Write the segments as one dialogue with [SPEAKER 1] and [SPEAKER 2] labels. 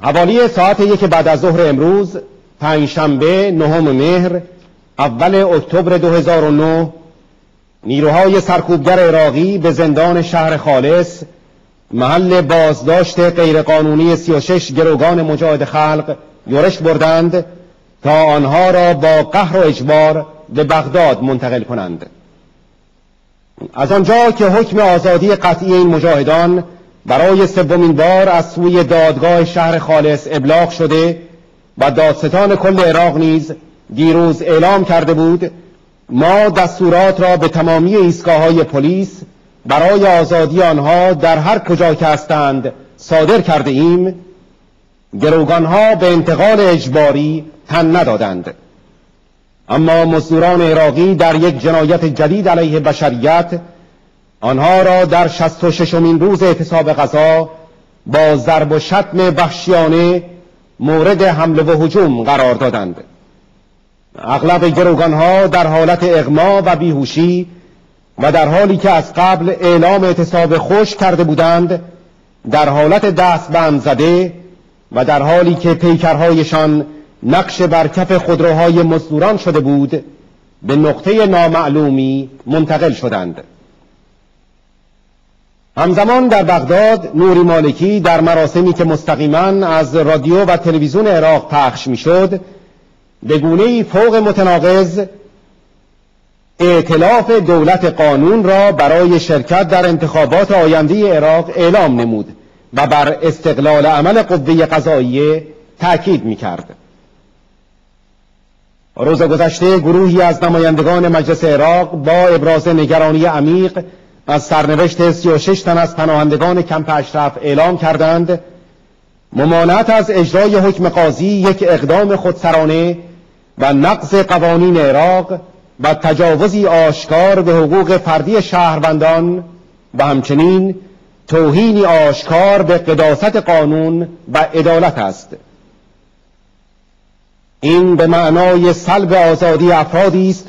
[SPEAKER 1] حوالی ساعت یک بعد از ظهر امروز پنجشنبه نهم مهر اول اکتبر 2009 نیروهای سرکوبگر عراقی به زندان شهر خالص محل بازداشت غیرقانونی 36 گروگان مجاهد خلق یورش بردند تا آنها را با قهر و اجبار به بغداد منتقل کنند. از آنجا که حکم آزادی قطعی این مجاهدان برای سومین بار از سوی دادگاه شهر خالص ابلاغ شده و دادستان کل عراق نیز دیروز اعلام کرده بود ما دستورات را به تمامی ایستگاه های پلیس برای آزادی آنها در هر کجا که هستند صادر کرده ایم. گروگان ها به انتقال اجباری تن ندادند. اما مزدوران عراقی در یک جنایت جدید علیه بشریت آنها را در شست و ششمین روز اعتصاب غذا با ضرب و شتم وحشیانه مورد حمله و هجوم قرار دادند. اغلب گروگان ها در حالت اغما و بیهوشی و در حالی که از قبل اعلام اعتصاب خوش کرده بودند در حالت دست بند زده و در حالی که پیکرهایشان نقش بر کف خودروهای مزدوران شده بود به نقطه نامعلومی منتقل شدند. همزمان در بغداد نوری مالکی در مراسمی که مستقیما از رادیو و تلویزیون عراق پخش می‌شد به گونه فوق متناقض ائتلاف دولت قانون را برای شرکت در انتخابات آینده عراق اعلام نمود و بر استقلال عمل قوه قضاییه تأکید می کرد. روز گذشته گروهی از نمایندگان مجلس عراق با ابراز نگرانی عمیق از سرنوشت 36 تن از پناهندگان کمپ اشرف اعلام کردند ممانعت از اجرای حکم قاضی یک اقدام خودسرانه و نقض قوانین عراق و تجاوزی آشکار به حقوق فردی شهروندان و همچنین توهینی آشکار به قداست قانون و عدالت است. این به معنای سلب آزادی افرادی است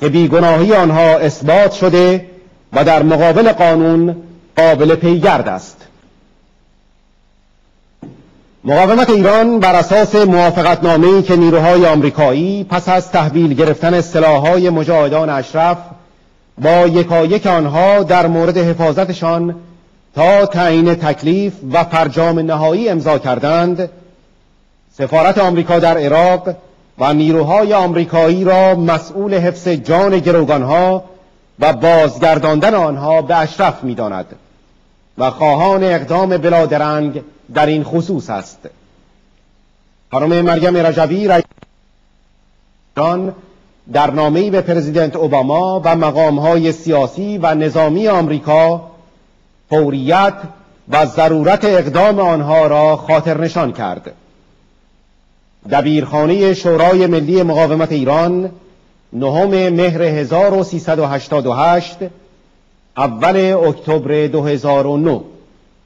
[SPEAKER 1] که بیگناهی آنها اثبات شده و در مقابل قانون قابل پیگرد است. مقاومت ایران بر اساس موافقتنامه‌ای که نیروهای آمریکایی پس از تحویل گرفتن سلاح‌های مجاهدان اشرف با یکایک آنها در مورد حفاظتشان تا تعیین تکلیف و فرجام نهایی امضا کردند سفارت آمریکا در عراق و نیروهای آمریکایی را مسئول حفظ جان گروگانها و بازگرداندن آنها به اشرف می‌داند و خواهان اقدام بلادرنگ در این خصوص است. خانم مریم رجوی رئیس در نامه‌ای به پرزیدنت اوباما و مقامهای سیاسی و نظامی آمریکا فوریت و ضرورت اقدام آنها را خاطر نشان کرد. دبیرخانه شورای ملی مقاومت ایران نهم مهر 1388 اول اکتبر 2009